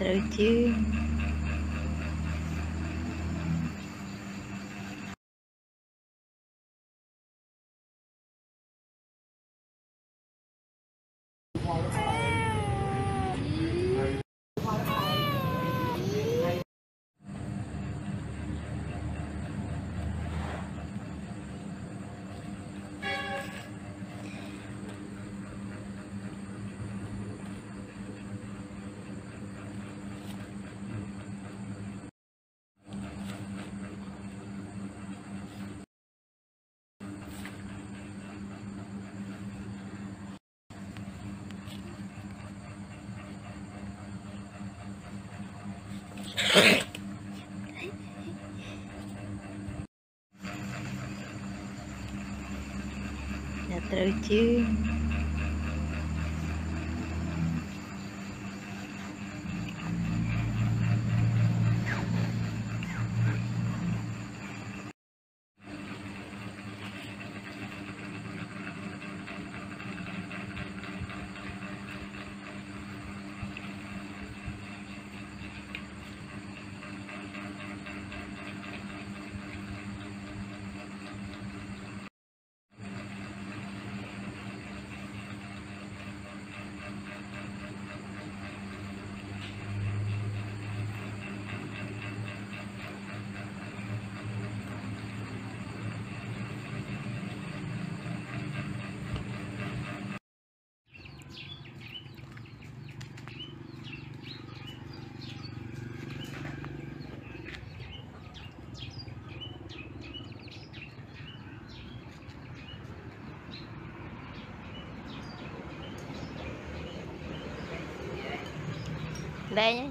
through too. Tidak terlalu 来